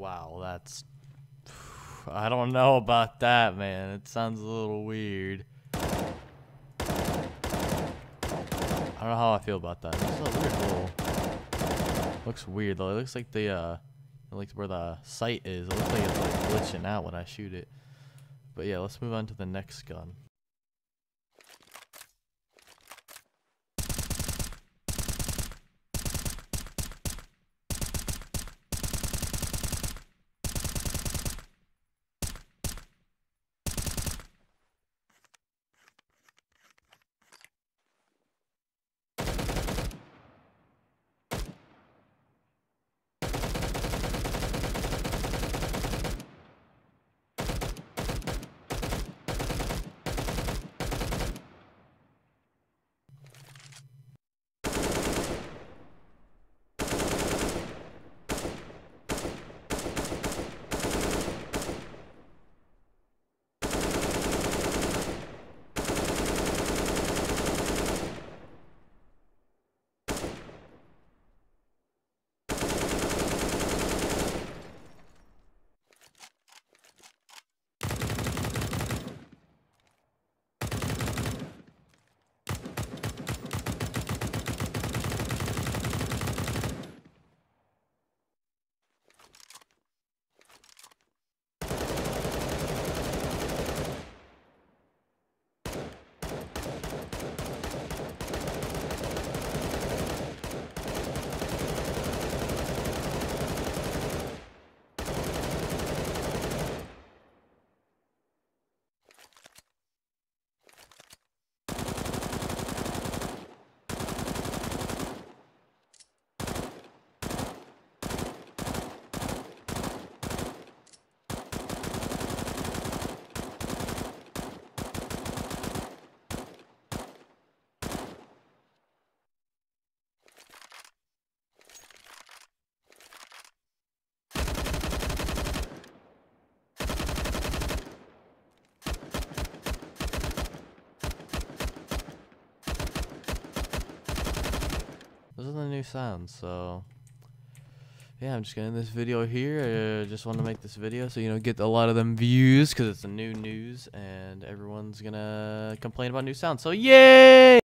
Wow, that's. I don't know about that, man. It sounds a little weird. I don't know how I feel about that. Weird. Looks weird though. It looks like the uh, it looks where the sight is. It looks like it's like glitching out when I shoot it. But yeah, let's move on to the next gun. Those are the new sounds, so yeah, I'm just gonna this video here. I uh, just want to make this video so you know get a lot of them views because it's the new news and everyone's gonna complain about new sounds. So yay!